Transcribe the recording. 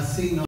así no